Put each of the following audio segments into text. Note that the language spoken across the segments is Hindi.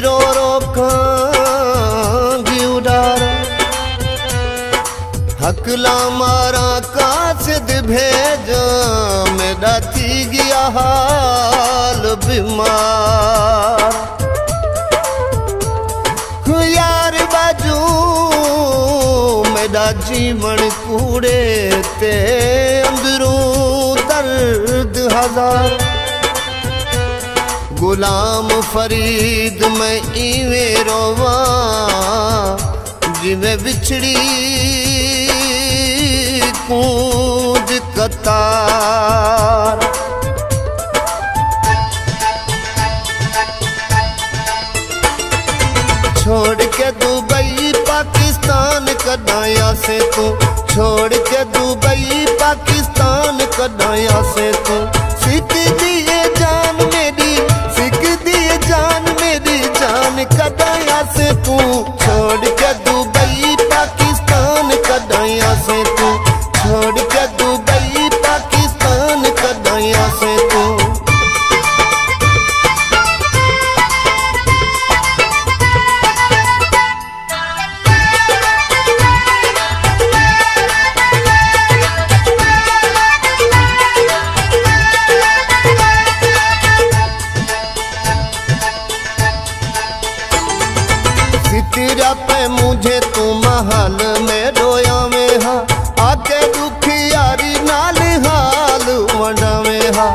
रो रोकांगी उडार हकला मारा कासिद भेज, मेरा थी गया हाल बीमार। यार बाजू, मेरा जीवन कूड़े ते अंदरों दर्द हज़ार। गुलाम फरीद में इवे रोवा जिमें बिछड़ी कूद कतार। छोड़ के दुबई, पाकिस्तान कदाया से तू। छोड़ के दुबई, पाकिस्तान कदाया से तू। सिटी कदाया से तू पे मुझे तू महल में रोया में हा। आके दुखियारी नाल हाल वंडा में हा।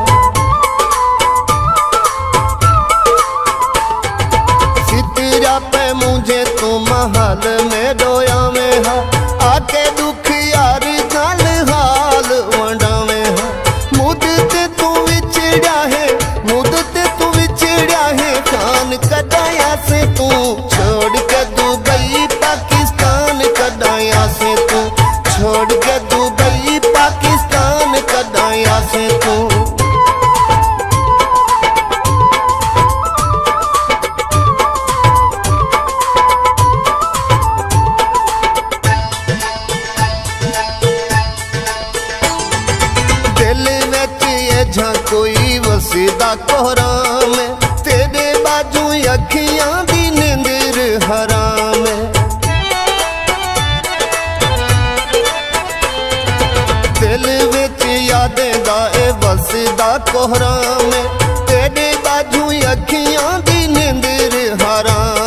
सितरा पे मुझे तू महल में सीधा कोहराम तेरे बाजू अखियाँ भी नींदर हराम दिल बिच यादें दा ए कोहराम तेरे बाजू अखियाँ भी नींदर हराम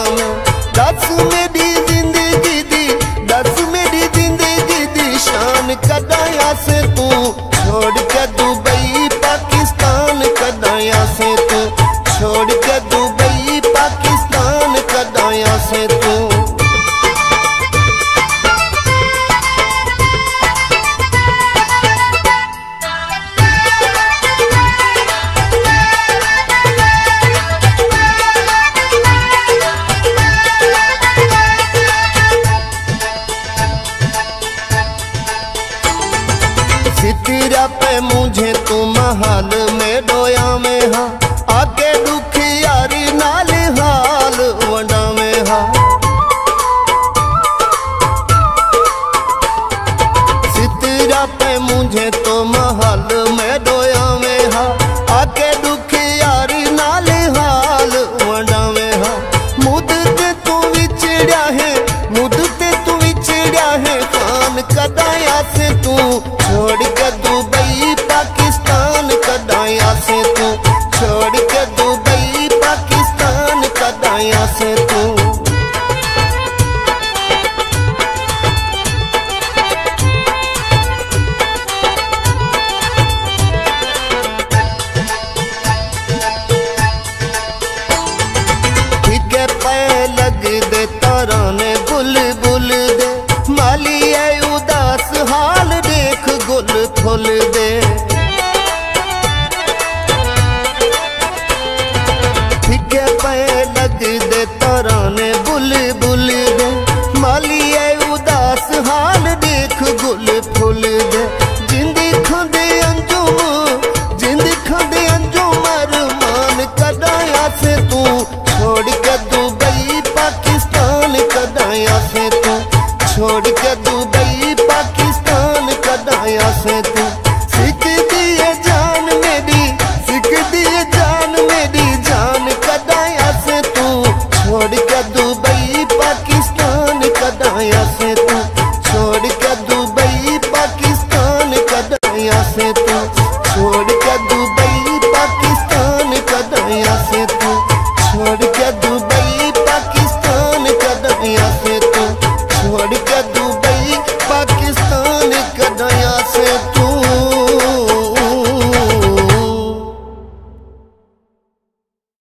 सितरा पे मुझे तू महल में डोया में हा। आके दुखियारी नाल हाल वंडा फुल दे। पे लग दे तराने बुल बुल दे। मालिए उदास हाल देख गुल फुल दे। acento Sou de